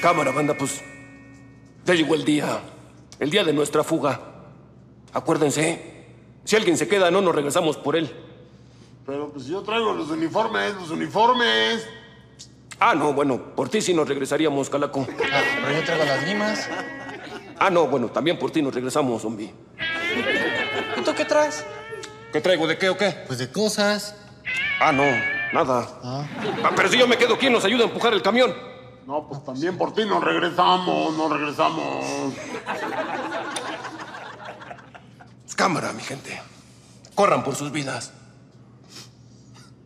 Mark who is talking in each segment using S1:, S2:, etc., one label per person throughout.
S1: Cámara, banda, pues. Ya llegó el día. El día de nuestra fuga. Acuérdense. Si alguien se queda, no nos regresamos por él.
S2: Pero pues yo traigo los uniformes, los uniformes.
S1: Ah, no, bueno, por ti sí nos regresaríamos, Calaco.
S3: Ah, pero yo traigo las limas.
S1: Ah, no, bueno, también por ti nos regresamos, zombie.
S3: ¿Y tú qué traes?
S1: ¿Qué traigo? ¿De qué o qué?
S3: Pues de cosas.
S1: Ah, no, nada. Ah, pero si yo me quedo, ¿quién nos ayuda a empujar el camión?
S2: No, pues también por ti nos regresamos, nos regresamos.
S1: Cámara, mi gente. Corran por sus vidas.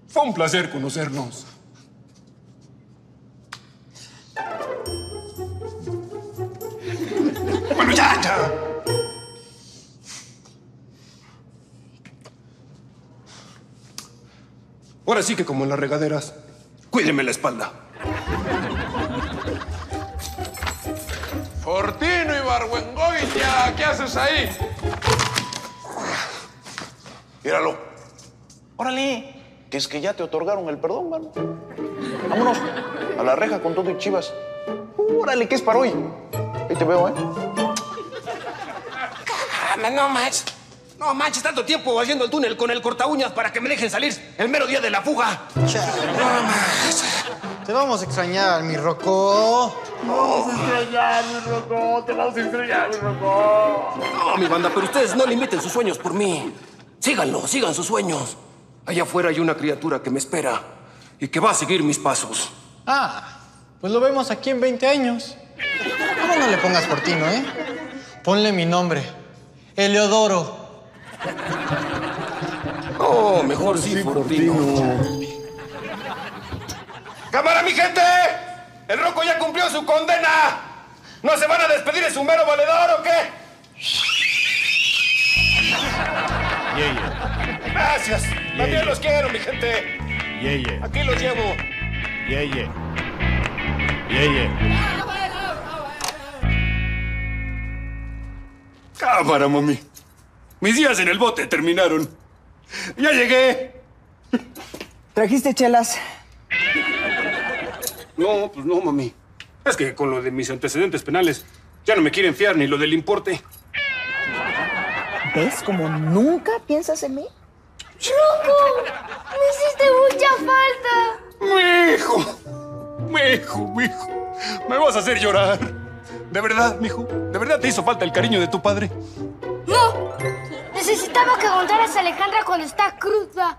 S1: Fue un placer conocernos. Bueno, ya. Ahora sí que como en las regaderas, cuídeme la espalda.
S4: Fortino y Barbuengoitia, ¿qué haces ahí?
S5: Míralo. Órale, que es que ya te otorgaron el perdón, mano. Vámonos a la reja con todo y chivas. Órale, ¿qué es para hoy? Ahí te veo, ¿eh?
S1: no manches. No manches, tanto tiempo haciendo el túnel con el corta uñas para que me dejen salir el mero día de la fuga. No
S3: manches. Te vamos a extrañar, mi Rocco.
S2: Te vamos a extrañar, mi Rocco. Te vamos a extrañar, mi Rocco.
S1: No, mi banda, pero ustedes no limiten sus sueños por mí. Síganlo, sigan sus sueños. Allá afuera hay una criatura que me espera y que va a seguir mis pasos.
S3: Ah, pues lo vemos aquí en 20 años. ¿Cómo no le pongas Fortino, eh? Ponle mi nombre. Eleodoro.
S1: Oh, mejor sí, Fortino. ¡Cámara, mi gente! ¡El Roco ya cumplió su condena! ¿No se van a despedir de su mero valedor o qué? Gracias. También los quiero, mi gente. Aquí los llevo.
S6: Yeye. Yeye.
S1: Cámara, mami. Mis días en el bote terminaron. Ya llegué.
S7: ¿Trajiste chelas?
S1: No, pues no, mami. Es que con lo de mis antecedentes penales ya no me quieren fiar ni lo del importe.
S7: ¿Ves como nunca piensas en mí?
S8: ¡Choco! ¡Me hiciste mucha falta!
S1: ¡Mi hijo! ¡Mi hijo, mi hijo! Me vas a hacer llorar. ¿De verdad, mi hijo? ¿De verdad te hizo falta el cariño de tu padre?
S8: ¡No! Necesitaba que aguantaras a Alejandra cuando está cruda.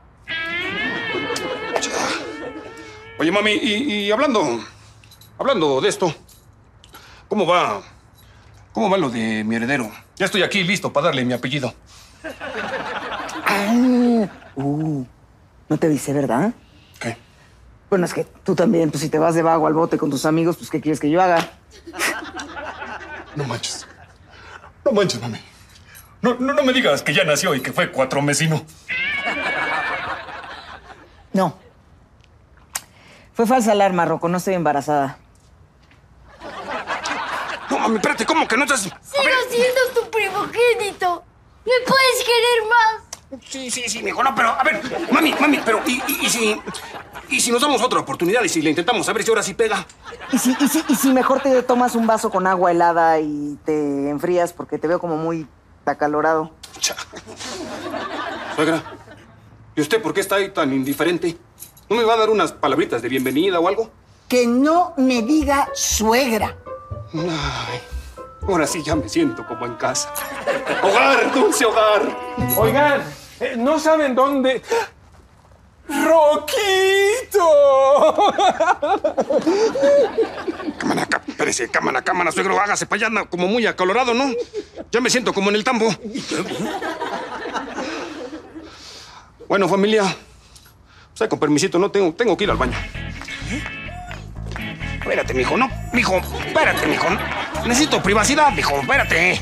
S1: Oye, mami, y, hablando. Hablando de esto. ¿Cómo va? ¿Cómo va lo de mi heredero? Ya estoy aquí listo para darle mi apellido.
S7: Ah, uh, no te dice, ¿verdad?
S1: ¿Qué?
S7: Bueno, es que tú también, pues si te vas de vago al bote con tus amigos, pues ¿qué quieres que yo haga?
S1: No manches. No manches, mami. No, no, no me digas que ya nació y que fue cuatro mesino.
S7: No. Fue falsa alarma, Rocco. No estoy embarazada.
S1: No, mami, espérate. ¿Cómo que no estás...? Sigo
S8: siendo tu primogénito. ¿Me puedes querer más?
S1: Sí, sí, sí, mijo. No, pero, a ver, mami, mami, pero, ¿y, y, si... ¿Y si nos damos otra oportunidad y si le intentamos a ver si ahora sí pega?
S7: ¿Y si, y si, y si mejor te tomas un vaso con agua helada y te enfrías porque te veo como muy acalorado?
S1: Suegra, ¿y usted por qué está ahí tan indiferente? ¿No me va a dar unas palabritas de bienvenida o algo?
S7: Que no me diga suegra.
S1: Ay, ahora sí ya me siento como en casa. Hogar, dulce hogar.
S4: Oigan, eh, ¿no saben dónde? ¡Roquito!
S1: cámara, espérese, cámara, cámara, suegro, hágase para allá, como muy acalorado, ¿no? Ya me siento como en el tambo. Bueno, familia, o sea, con permisito, no tengo, tengo que ir al baño. Espérate, mijo, no, mijo, espérate, mijo. Necesito privacidad, mijo, espérate.